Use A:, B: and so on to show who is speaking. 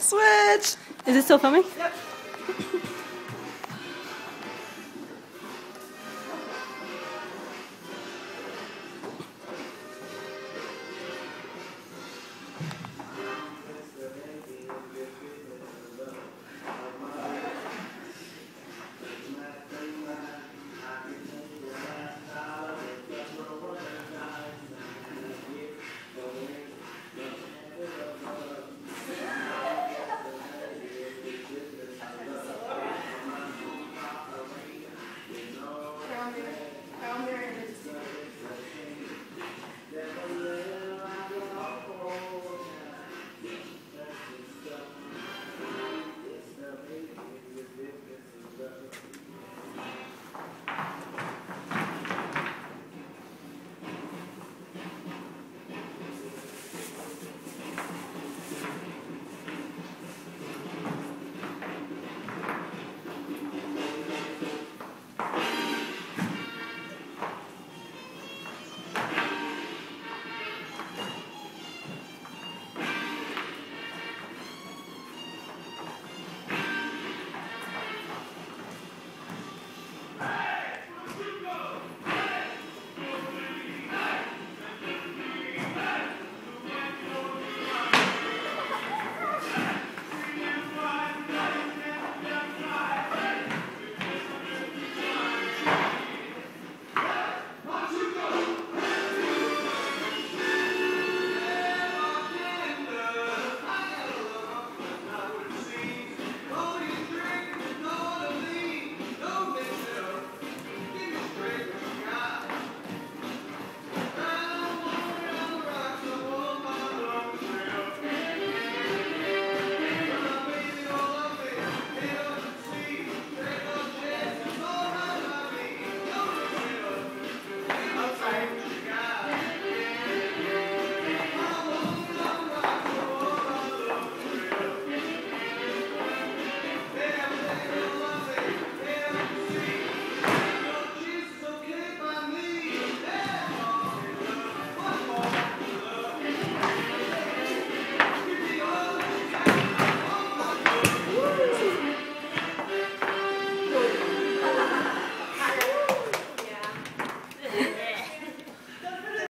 A: Switch.
B: Is it still filming?
A: Yep.